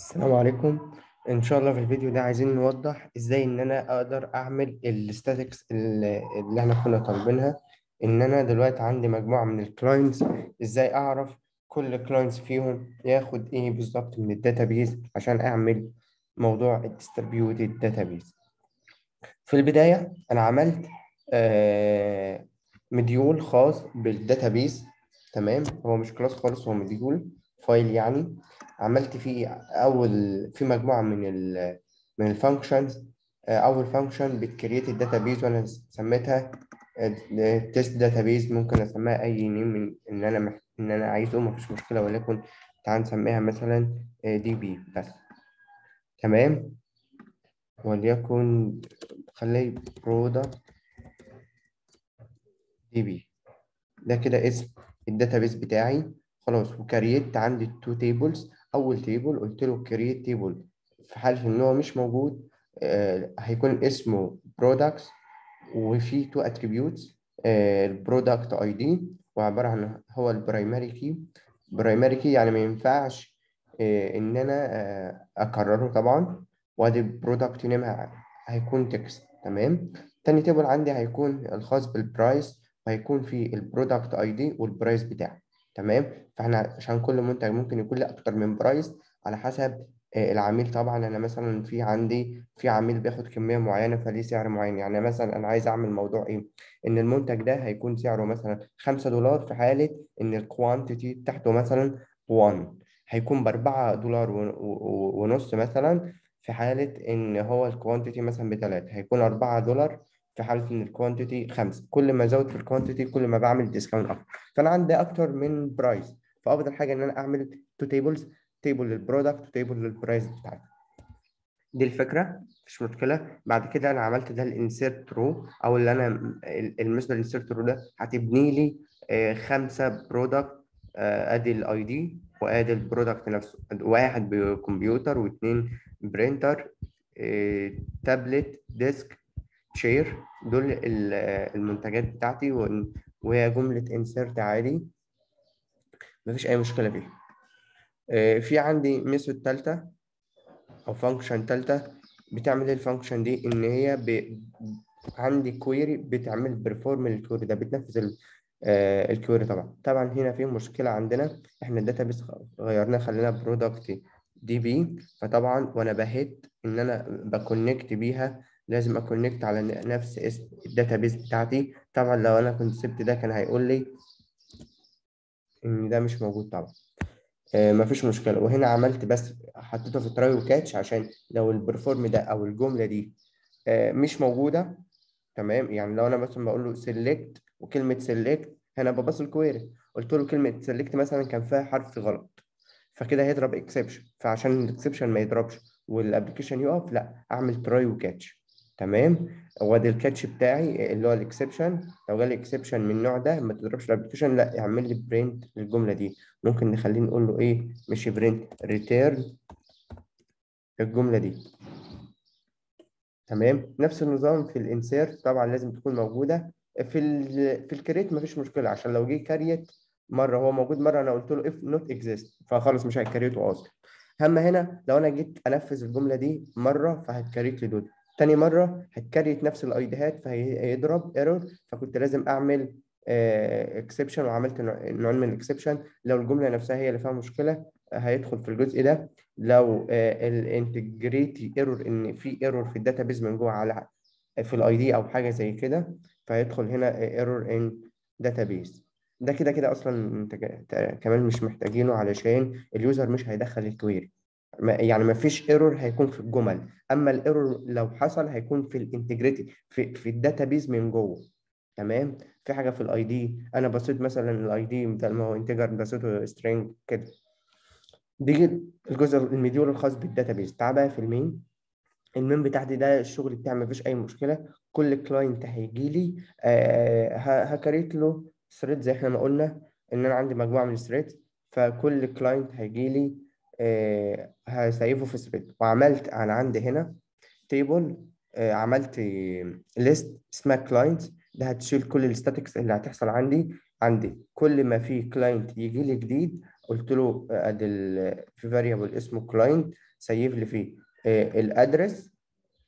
السلام عليكم. إن شاء الله في الفيديو ده عايزين نوضح إزاي إن أنا أقدر أعمل ال statistics اللي إحنا كنا طالبينها. إن أنا دلوقتي عندي مجموعة من ال clients إزاي أعرف كل clients فيهم ياخد إيه بالظبط من ال database عشان أعمل موضوع ال distributed database في البداية أنا عملت آه module خاص بال database تمام؟ هو مش class خالص هو module file يعني. عملت فيه أول في مجموعة من ال من ال functions أول function بت create ال database وأنا سميتها test database ممكن أسميها أي name من ان أنا مح... ان أنا عايزه مفيش مشكلة ولكن تعال نسميها مثلا DB بس. تمام؟ وليكن خليه product DB ده كده اسم ال database بتاعي. خلاص و create عندي ال two tables أول table قلت له create table في حالة إن هو مش موجود آه هيكون اسمه products وفي two attributes ال product ID وعبارة عن هو ال primary key primary key يعني ما ينفعش آه إن أنا آه أكرره طبعا. وأدي ال product name هيكون text تمام؟ تاني table عندي هيكون الخاص بال price وهيكون فيه ال product ID وال price بتاعه. تمام؟ فاحنا عشان كل منتج ممكن يكون له أكتر من price على حسب العميل. طبعا أنا مثلا في عندي في عميل بياخد كمية معينة فليه سعر معين. يعني مثلا أنا عايز أعمل موضوع إيه؟ إن المنتج ده هيكون سعره مثلا 5 دولار في حالة إن ال quantity بتاعته مثلا 1 هيكون ب 4 دولار ونص مثلا في حالة إن هو ال quantity مثلا بثلاثة هيكون 4 دولار في حالة إن ال quantity 5 كل ما ازود في ال quantity كل ما بعمل discount أكتر. فأنا عندي أكتر من price فأفضل حاجة إن أنا أعمل two tables table لل product و table لل price بتاعتي. دي الفكرة مش مشكلة. بعد كده أنا عملت ده ال insert row أو اللي أنا المثل ال insert row ده هتبني لي خمسة product أدي ال ID وأدي ال product نفسه. واحد بكمبيوتر واثنين printer tablet desk chair دول المنتجات بتاعتي وهي جملة insert عادي. مفيش أي مشكلة فيها. في عندي method تالتة أو function تالتة بتعمل إيه ال function دي؟ إن هي ب... عندي query بتعمل perform ال query ده بتنفذ ال... ال query طبعا. طبعا هنا في مشكلة عندنا. إحنا ال database غيرناه خلينا product DB فطبعا وأنا بهت إن أنا ب connect بيها لازم أ connect على نفس اسم الداتابيس بتاعتي. طبعا لو أنا كنت سبت ده كان هيقول لي إن ده مش موجود طبعا. آه مفيش مشكلة. وهنا عملت بس حطيته في try و catch عشان لو ال perform ده أو الجملة دي آه مش موجودة تمام؟ يعني لو أنا مثلا بقول له select وكلمة select هنا ببص ال query قلت له كلمة select مثلا كان فيها حرف غلط. فكده هيضرب exception فعشان ال exception ما يضربش وال application يقف لأ أعمل try و catch تمام؟ وادي ال catch بتاعي اللي هو ال exception لو جالي exception من النوع ده ما تضربش ال application لا اعمل لي print للجمله دي. ممكن نخليه نقول له إيه؟ مش print return الجملة دي. تمام؟ نفس النظام في ال insert طبعا لازم تكون موجودة. في ال في ال create مفيش مشكلة عشان لو جه create مرة هو موجود مرة أنا قلت له if not exist فخلاص مش هي create ه أصلا أما هنا لو أنا جيت أنفذ الجملة دي مرة فهت create لي دول تاني مرة هت create نفس ال ID هات فهيضرب error فكنت لازم أعمل exception وعملت نوع من ال exception لو الجملة نفسها هي اللي فيها مشكلة هيدخل في الجزء ده. لو ال integrity error إن في error في ال database من جوه على في ال ID أو حاجة زي كده فهيدخل هنا error in database ده كده كده أصلا كمان مش محتاجينه علشان ال user مش هيدخل ال query يعني ما فيش error هيكون في الجمل. أما ال error لو حصل هيكون في ال integrity في في ال database من جوه. تمام؟ في حاجة في ال ID أنا بصيت مثلا ال ID بدل ما هو integer بصيته string كده. دي الجزء ال module الخاص بال database تعال بقى في ال main. ال main بتاعتي ده الشغل بتاعي ما فيش أي مشكلة. كل client هيجي لي آه ه create له thread زي إحنا ما قلنا إن أنا عندي مجموعة من ال threads فكل client هيجي لي آه ه save ه في thread وعملت أنا عندي هنا table آه عملت list اسمها clients ده هتشيل كل ال statistics اللي هتحصل عندي عندي كل ما في client يجي لي جديد قلت له أدي في variable اسمه client save لي فيه. ال address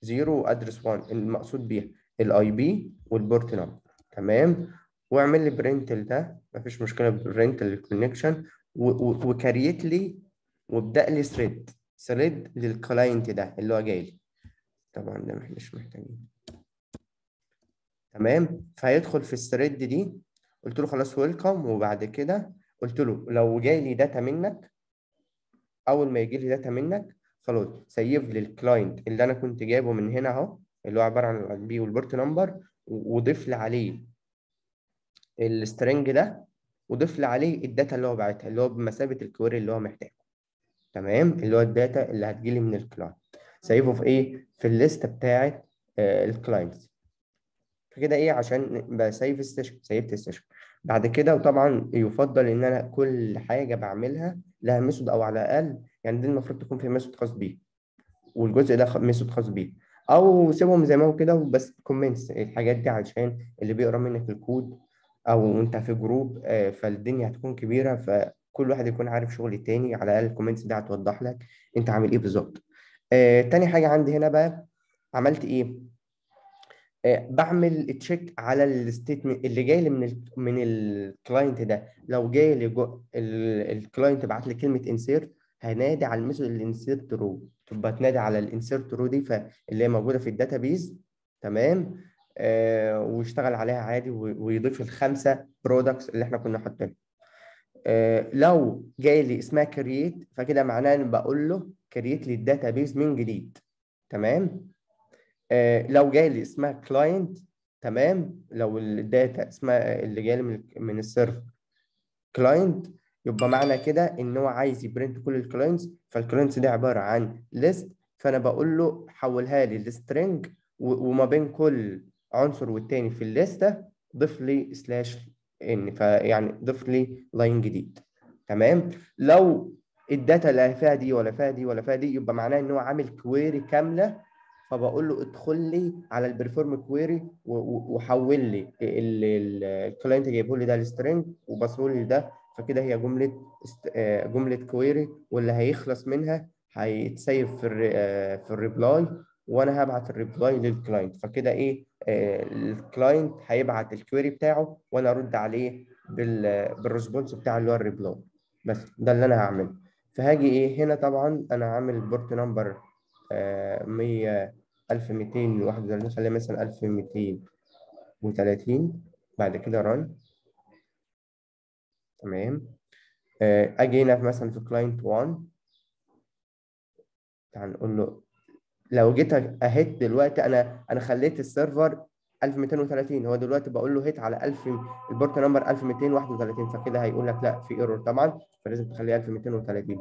0 و address 1 المقصود بيها ال IP وال port number تمام؟ واعمل لي print ده مفيش مشكلة print لل connection و create لي وابدا لي thread thread لل client ده اللي هو جاي لي. طبعا ده مش محتاجين. تمام؟ فهيدخل في ال thread دي. قلت له خلاص welcome وبعد كده قلت له لو جاي لي data منك أول ما يجي لي data منك خلاص save لي ال client اللي أنا كنت جايبه من هنا أهو اللي هو عبارة عن ال IP وال port number وضيف لي عليه ال string ده وضيف لي عليه ال data اللي هو باعتها اللي هو بمثابة ال query اللي هو محتاجه. تمام؟ اللي هو ال data اللي هتجيلي من ال client سيفه في إيه في الليسته بتاعه ال clients فكده إيه؟ عشان بسيف ال session سيفت ال session. بعد كده وطبعا يفضل إن أنا كل حاجة بعملها لها method أو على الأقل يعني دي المفروض تكون في method خاص بيه. والجزء ده method خاص بيه. أو سيبهم زي ما هو كده وبس comments الحاجات دي عشان اللي بيقرأ منك الكود أو أنت في group آه، فالدنيا هتكون كبيرة فكل واحد يكون عارف شغل التاني على الأقل ال comments دي هتوضح لك أنت عامل إيه بالظبط. آه، تاني حاجة عندي هنا بقى عملت إيه؟ آه، بعمل check على ال statement اللي جاي لي من ال من ال client ده. لو جاي لي ال client بعت لي كلمة insert هنادي على ال method ال insert row تبقى تنادي على ال insert row دي فاللي هي موجودة في ال database تمام؟ آه ويشتغل عليها عادي ويضيف الخمسة products اللي إحنا كنا حاطينها لو جاي لي اسمها create فكده معناه إن بقول له create لي ال database من جديد. تمام؟ آه، لو جاي لي اسمها client تمام؟ لو ال data اسمها اللي جاي لي من من ال server client يبقى معنى كده إن هو عايز ي print كل ال clients فال clients دي عبارة عن list فأنا بقول له حولها لي ل string وما بين كل عنصر والتاني في الليستة ضيف لي slash n فيعني ضيف لي line جديد. تمام؟ لو ال data لا فيها دي ولا فيها دي ولا فيها دي يبقى معناه إن هو عامل query كاملة فبقول له ادخل لي على ال perform query وحول لي ال client جايبه لي ده ال string وباصوا لي ده. فكده هي جملة آه، جملة query واللي هيخلص منها هيتسيف في آه، في ال reply وأنا هبعت ال reply لل client فكده إيه آه، ال client هيبعت ال query بتاعه وأنا ارد عليه بال بال response بتاع اللي هو ال reply بس ده اللي أنا هعمله. فهاجي إيه هنا طبعا أنا عامل port number 100 1231 خليها مثلا 1230 بعد كده run تمام. آه، أجي هنا مثلا في client 1 تعال نقول له لو جيت أ hit دلوقتي أنا أنا خليت ال server 1230 هو دلوقتي بقول له hit على 1000 ال port number 1231 فكده هيقول لك لا في error طبعا فلازم تخليها 1230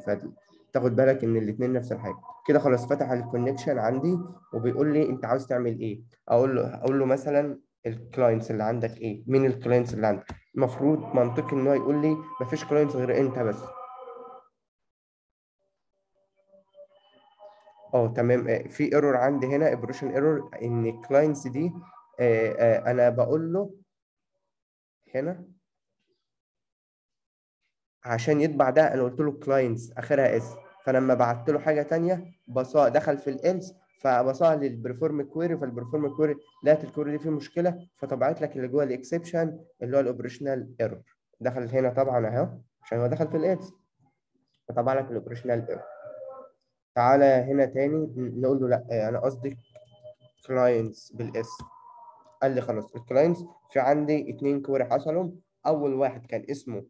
فتاخد بالك إن الاثنين نفس الحاجة. كده خلاص فتح ال connection عندي وبيقول لي أنت عاوز تعمل إيه؟ أقول له أقول له مثلا ال clients اللي عندك إيه؟ مين ال clients اللي عندك؟ المفروض منطقي إن هو يقول لي مفيش clients غير أنت بس. آه تمام. آه، في error عندي هنا operation error إن ال clients دي آه، آه، أنا بقول له هنا عشان يطبع ده أنا قلت له clients آخرها s فلما بعت له حاجة باصا دخل في ال else فباصا لل perform query فال perform query لقت ال query دي فيه مشكلة فطبعت لك اللي جوه ال exception اللي هو ال operational error دخل هنا طبعا أهو عشان هو دخل في ال else فطبع لك ال operational error تعالى هنا تاني نقول له لا أنا قصدي clients بال s قال لي خلاص ال clients في عندي اتنين query حصلوا أول واحد كان اسمه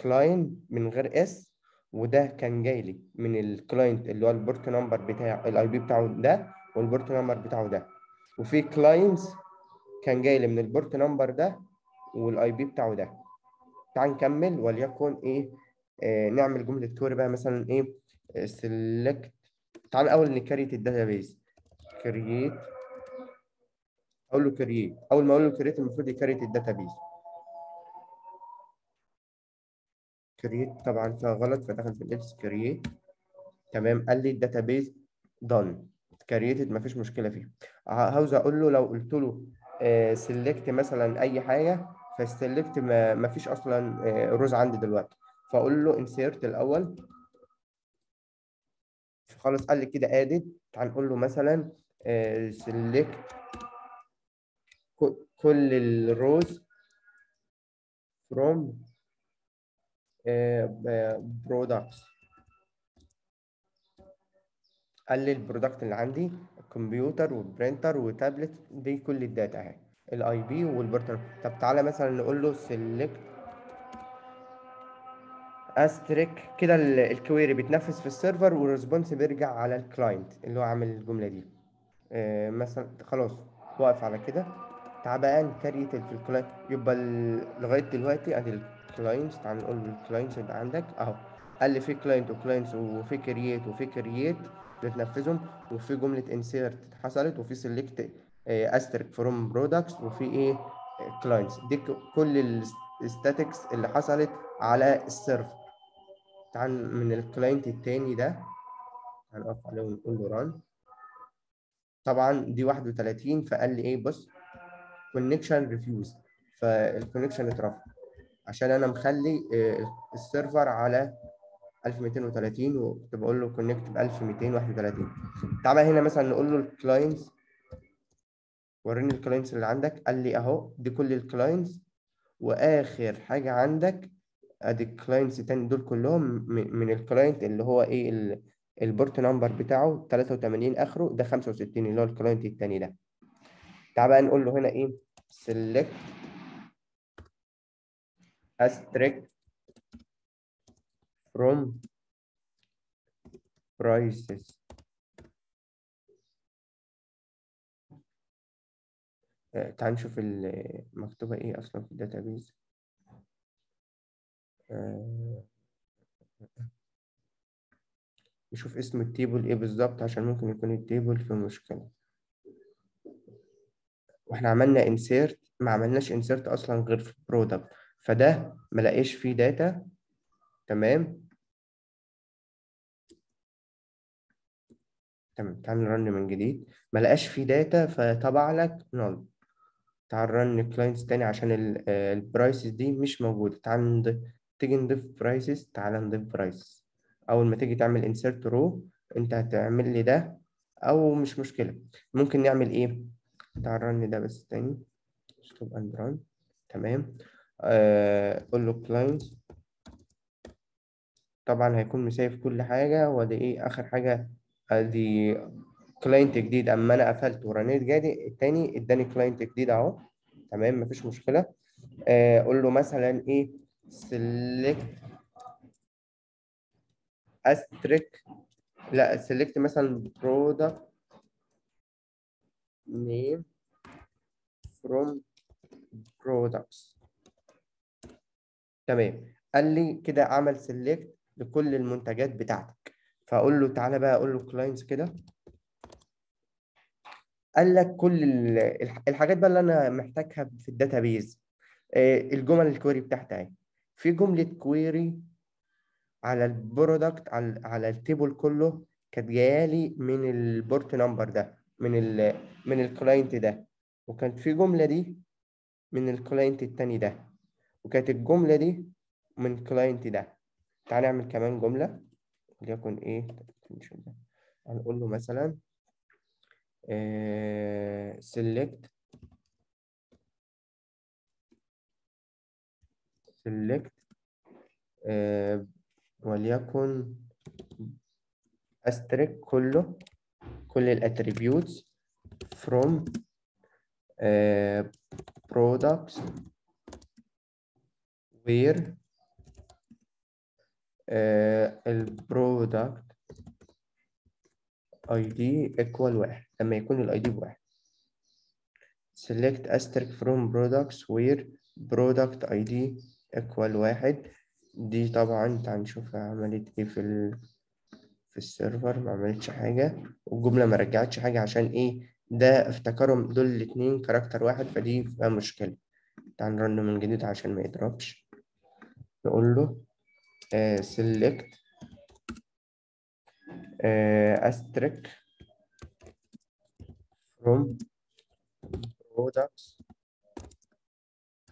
client من غير s وده كان جاي لي من ال client اللي هو ال port number بتاع ال IP بتاعه ده وال port number بتاعه ده. وفي clients كان جاي لي من ال port number ده وال IP بتاعه ده. تعال نكمل وليكن إيه آه نعمل جملة query بقى مثلا إيه select تعال أول ن create ال database create أقول له create أول ما أقول له create المفروض ي create ال database create طبعا فيها غلط فدخل في ال else create تمام قال لي ال database done created مفيش مشكلة فيه عاوز أقول له لو قلت له select مثلا أي حاجة فال select ما فيش أصلا rows عندي دلوقتي. فأقول له insert الأول. خلاص قال لي كده added تعال نقول له مثلا select كل ال rows from products قال لي ال products اللي عندي الكمبيوتر وال printer وتابلت دي كل ال data أهي ال ID وال printer. طب تعالى مثلا نقول له select asterisk. كده ال- ال query بيتنفذ في ال server وال response بيرجع على ال client اللي هو عامل الجملة دي. آه، مثلا خلاص واقف على كده. تعال بقى ن create في ال client. يبقى لغاية دلوقتي أدي ال clients تعال نقول ال clients اللي عندك أهو. قال لي في client و clients وفي create وفي create بتنفذهم وفي جملة insert حصلت وفي select asterisk from products وفي إيه؟ clients دي ك- كل ال statistics اللي حصلت على ال server. تعال من ال client التاني ده. هنقف عليه ونقول له run طبعا دي 31 فقال لي إيه بص connection refused فال connection اترفض. عشان أنا مخلي آه، ال server على 1230 وكنت بقول له connect ب 1231 تعالى هنا مثلا نقول له ال clients وريني ال clients اللي عندك. قال لي أهو دي كل ال clients وآخر حاجة عندك ادي ال clients تاني دول كلهم من ال client اللي هو إيه ال- ال port number بتاعه 83 آخره ده 65 اللي هو ال client التاني ده. تعال بقى نقول له هنا إيه select asterisk from prices. آه، تعال نشوف مكتوبة إيه أصلا في ال database نشوف اسم ال table إيه بالظبط عشان ممكن يكون ال table فيه مشكلة. وإحنا عملنا insert ما عملناش insert أصلا غير في product. فده ما لقاش فيه data تمام؟ تمام تعال ن run من جديد. ما لقاش فيه data فطبع لك null. تعال run clients تاني عشان ال prices دي مش موجودة. تعال تيجي نضيف prices تعال نضيف prices أول ما تيجي تعمل insert row أنت هتعمل لي ده أو مش مشكلة. ممكن نعمل إيه؟ تعال run ده بس تاني. and run. تمام. آه، قول له clients طبعا هيكون م save كل حاجة. ودي إيه؟ آخر حاجة. أدي client جديد. أما أنا قفلت ورنيت جادي التاني اداني client جديد أهو. تمام مفيش مشكلة. آه، أقول له مثلا إيه؟ Select asterisk. لا select مثلا product name from products. تمام. قال لي كده عمل select لكل المنتجات بتاعتك. فأقول له تعالى بقى أقول له clients كده. قال لك كل ال- الح- الحاجات بقى اللي أنا محتاجها في ال database آه، الجمل ال query بتاعتي أهي. في جملة query على ال product على على ال table كله كانت جاية لي من ال port number ده من ال من ال client ده وكانت في جملة دي من ال client التاني ده وكانت الجملة دي من ال client ده تعال نعمل كمان جملة وليكن إيه. هنقول له مثلا آه، select آه، وليكن asterisk كله كل ال attributes from آه، products where آه، ال product ID equal واحد لما يكون ال ID بواحد select asterisk from products where product ID equal واحد. دي طبعا تعال نشوف عملت إيه في ال في ال server. ما عملتش حاجة. والجملة ما رجعتش حاجة عشان إيه؟ ده افتكرهم دول الاتنين character واحد فدي فيها مشكلة. تعال ن run من جديد عشان ما يضربش. نقول له آه select آه asterisk from products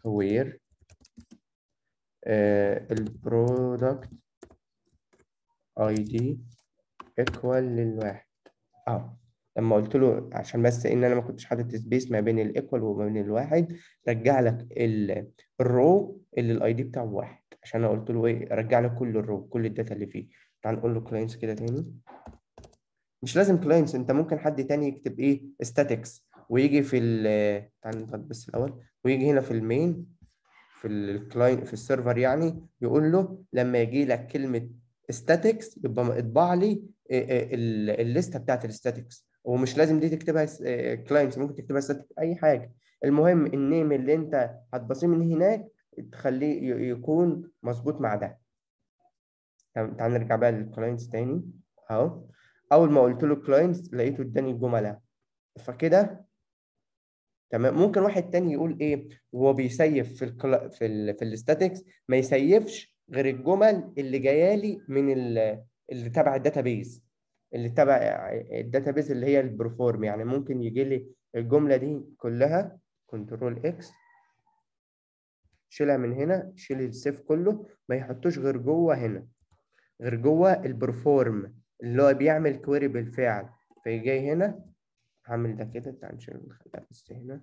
where ال product ID equal للواحد. آه لما قلت له عشان بس إن أنا ما كنتش حاطط space ما بين ال equal وما بين الواحد رجع لك ال row اللي ال ID بتاعه واحد. عشان أنا قلت له إيه رجع لك كل ال row كل ال data اللي فيه. تعال نقول له clients كده تاني. مش لازم clients أنت ممكن حد تاني يكتب إيه statics. ويجي في ال تعال نضغط بس الأول. ويجي هنا في ال main في ال client في ال server يعني يقول له لما يجي لك كلمة statics يبقى اطبع لي ال list ة بتاعت ال statics ومش لازم دي تكتبها clients ممكن تكتبها static أي حاجة. المهم ال name اللي أنت هتبصيه من هناك تخليه يكون مظبوط مع ده. تعال نرجع بقى لل clients تاني. أهو. أول ما قلت له clients لقيته اداني الجملة. فكده تمام؟ ممكن واحد تاني يقول إيه؟ وهو بي save في ال في ال في ال statics ما ي save ش غير الجمل اللي جاية لي من اللي تبع ال database اللي تبع ال database اللي هي ال perform يعني ممكن يجي لي الجملة دي كلها control X شيلها من هنا شيل ال save كله ما يحطوش غير جوه هنا غير جوه ال perform اللي هو بيعمل query بالفعل. فيجي هنا هعمل ده كده تعال نشيل نخليها بس هنا.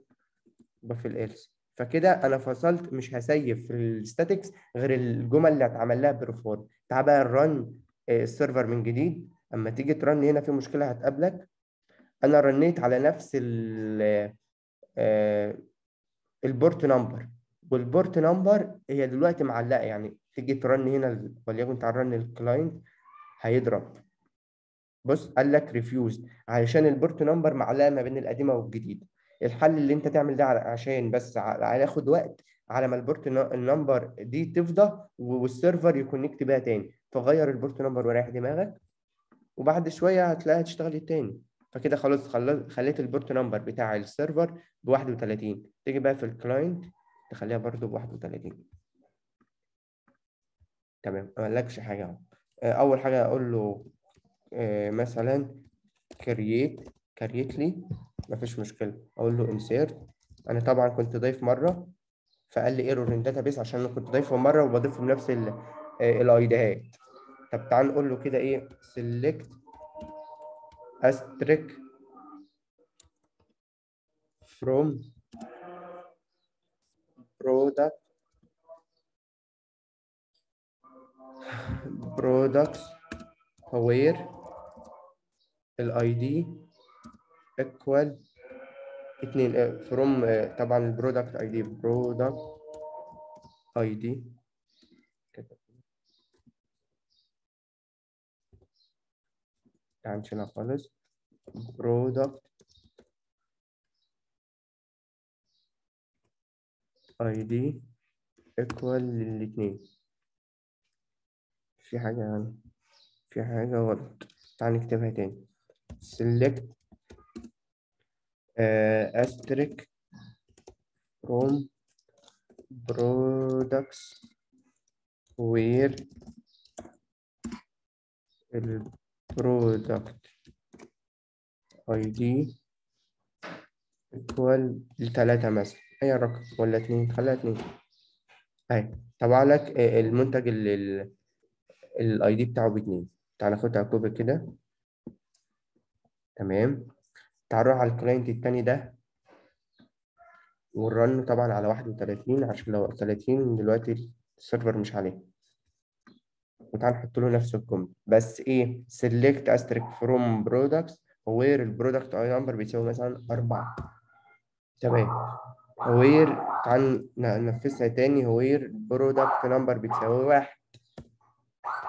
ب if ال else. فكده أنا فصلت مش ه save في ال statics غير الجمل اللي هتعمل لها perform تعال بقى ن run ال server من جديد. أما تيجي ت run هنا في مشكلة هتقابلك. أنا رنيت على نفس ال ال port number وال port number هي دلوقتي معلقة يعني تيجي ت run هنا وليكن تعال run ال client هيضرب. بص قال لك refused علشان ال port number معلقة ما بين القديمة والجديدة. الحل اللي انت تعمل ده عشان بس هياخد وقت على ما البورت النمبر دي تفضى والسيرفر يكونكت بيها تاني. فغير ال port number وريح دماغك وبعد شوية هتلاقيها تشتغل تاني. فكده خلاص خليت ال port number بتاع ال server ب 31 تيجي بقى في ال client تخليها برده ب 31 تمام. ما قالكش حاجة أهو. أول حاجة أقول له مثلا create create لي مفيش مشكلة. أقول له insert أنا طبعا كنت ضايف مرة فقال لي error in database عشان أنا كنت ضايفه مرة وبضيفهم نفس ال ID هات طب تعال نقول له كده إيه select asterisk from product products where ال ID equal اتنين from طبعا ال product ID product اي دي نشيلها خالص. برودكت اي دي للاتنين. في حاجة يعني في حاجة غلط. تعال نكتبها تاني. Select uh, asterisk from products where ال product ID equal لتلاتة مثلا. أي رقم؟ ولا اتنين؟ خليها اتنين. أهي. طبع لك المنتج اللي ال ID بتاعه باتنين. تعال ناخدها copy كده. تمام؟ تعال نروح على ال client التاني ده. وال run طبعا على واحد وتلاتين عشان لو تلاتين دلوقتي ال server مش عليه. وتعال نحط له نفس الجملة. بس إيه؟ select asterisk from products where ال product اي number بيساوي مثلا أربعة. تمام. where تعال ننفذها تاني. where ال product number بتساوي واحد.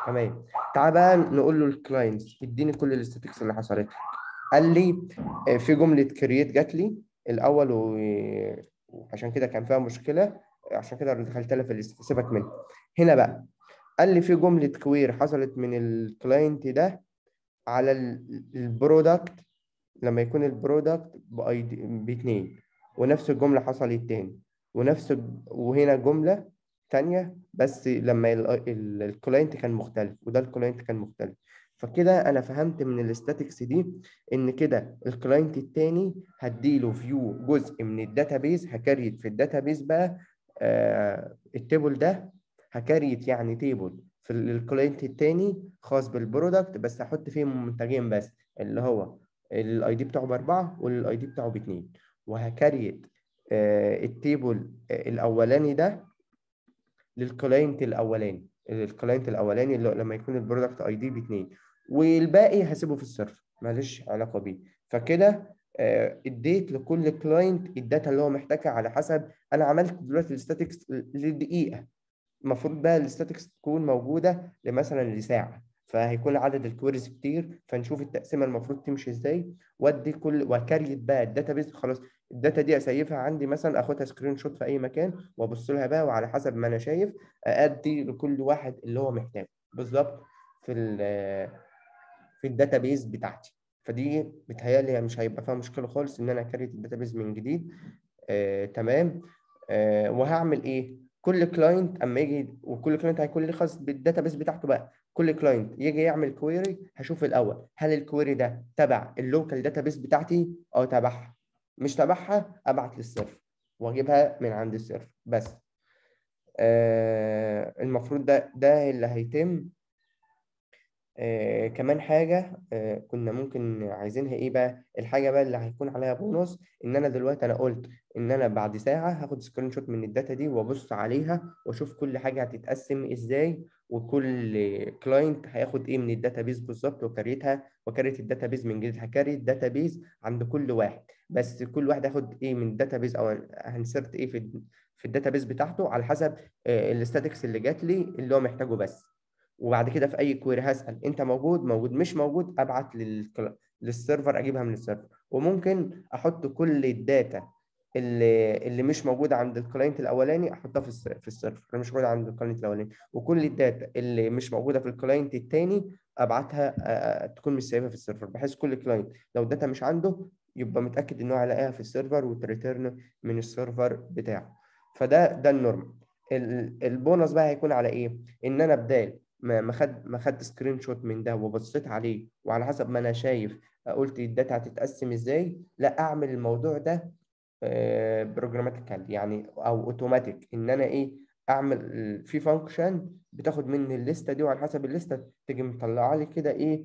تمام. تعال بقى نقول له ال clients اديني كل ال statistics اللي حصلت قال لي في جملة create جات لي الأول وعشان كده كان فيها مشكلة عشان كده دخلت لها في سيبك منها. هنا بقى قال لي في جملة query حصلت من ال client ده على ال product لما يكون ال product باتنين ونفس الجملة حصلت تاني ونفس وهنا جملة تانية بس لما ال client كان مختلف وده ال client كان مختلف. فكده أنا فهمت من ال statistics دي إن كده ال client التاني هديله view جزء من ال database ه create في ال database بقى آه ال table ده ه create يعني table في ال client التاني خاص بال product بس هحط فيه منتجين بس اللي هو ال ID بتاعه بأربعة وال ID بتاعه باثنين وه create آه ال table الأولاني ده لل client الأولاني. ال client الأولاني اللي لما يكون ال product ID باثنين والباقي هسيبه في ال server ماليش علاقة بيه. فكده آه، اديت لكل client ال data اللي هو محتاجها على حسب أنا عملت دلوقتي ال statistics لدقيقة. المفروض بقى ال statistics تكون موجودة مثلا لساعة. فهيكون عدد ال queries كتير فنشوف التقسيمة المفروض تمشي إزاي. وأدي كل و create بقى ال database خلاص ال data دي أ save ها عندي مثلا أخدها screenshot في أي مكان وأبص لها بقى وعلى حسب ما أنا شايف ادي لكل واحد اللي هو محتاجه. بالظبط. في في ال database بتاعتي. فدي بتهيألي مش هيبقى فيها مشكلة خالص إن أنا ا create ال database من جديد. آه، تمام. آه، وهعمل إيه؟ كل client أما يجي وكل client هيكون ليه خاص بال database بتاعته بقى. كل client يجي يعمل query هشوف الأول هل ال query ده تبع ال local database بتاعتي؟ أو تبعها. مش تبعها أبعت لل server وأجيبها من عند ال server بس. آه المفروض ده ده اللي هيتم. آه كمان حاجة آه كنا ممكن عايزينها إيه بقى؟ الحاجة بقى اللي هيكون عليها بونص إن أنا دلوقتي أنا قلت إن أنا بعد ساعة هاخد screenshot من ال data دي وأبص عليها وأشوف كل حاجة هتتقسم إزاي وكل client هياخد إيه من ال database بالظبط و create ها و create ال database من جديد ه create ال database عند كل واحد. بس كل واحد هياخد إيه من ال database أو ه insert إيه في في ال database بتاعته على حسب ال statistics اللي جات لي اللي هو محتاجه بس. وبعد كده في أي query هسأل أنت موجود؟ موجود. مش موجود أبعت لل... لل server أجيبها من ال server وممكن أحط كل ال data اللي اللي مش موجودة عند ال client الأولاني أحطها في في ال server اللي مش موجودة عند ال client الأولاني. وكل ال data اللي مش موجودة في ال client الثاني أبعتها تكون مش سايبها في ال server بحيث كل client لو ال data مش عنده يبقى متأكد إن هو هيلاقيها في ال server وت return من ال server بتاعه. فده ده ال normal ال bonus بقى هيكون على إيه؟ إن أنا بدال ما خد ما خدت screenshot من ده وبصيت عليه وعلى حسب ما أنا شايف قلت ال data هتتقسم إزاي؟ لا أعمل الموضوع ده programmatical يعني أو اوتوماتيك إن أنا إيه أعمل في function بتاخد مني ال list ة دي وعلى حسب ال list ة تيجي مطلعة لي كده إيه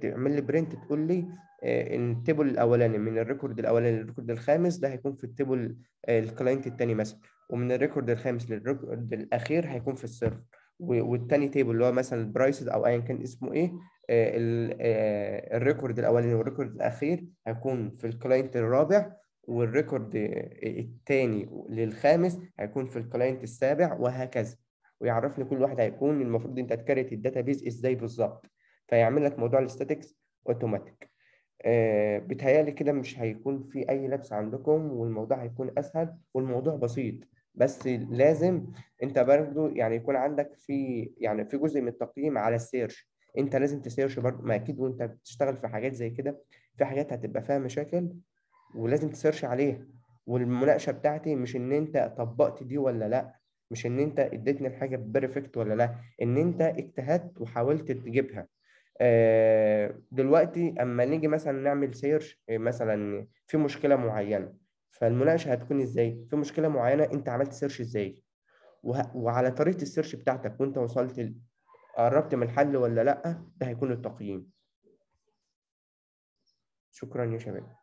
تعمل لي print تقول لي إن ال table الأولاني من ال record الأولاني لل record الخامس ده هيكون في ال table ال client الثاني مثلا ومن ال record الخامس لل record الأخير هيكون في ال server والتاني table اللي هو مثلا ال prices أو ايا كان اسمه إيه ال record الأولاني وال record الأخير هيكون في ال client الرابع وال record الثاني للخامس هيكون في ال client السابع وهكذا. ويعرفني كل واحد هيكون المفروض أنت ت create ال database إزاي بالظبط. فيعمل لك موضوع ال statics automatic آه بتهيالي كده مش هيكون في أي لبس عندكم والموضوع هيكون أسهل والموضوع بسيط. بس لازم انت برضه يعني يكون عندك في يعني في جزء من التقييم على ال search. انت لازم ت search برضه ما أكيد وانت بتشتغل في حاجات زي كده في حاجات هتبقى فيها مشاكل ولازم ت search عليها. والمناقشة بتاعتي مش ان انت طبقت دي ولا لا مش ان انت اديتني الحاجة perfect ولا لا ان انت اجتهدت وحاولت تجيبها. آه دلوقتي اما نيجي مثلا نعمل search مثلا في مشكلة معينة فالمناقشة هتكون إزاي؟ في مشكلة معينة أنت عملت search إزاي؟ وه... وعلى طريقة ال search بتاعتك وأنت وصلت ل... قربت من الحل ولا لأ ده هيكون التقييم. شكرا يا شباب.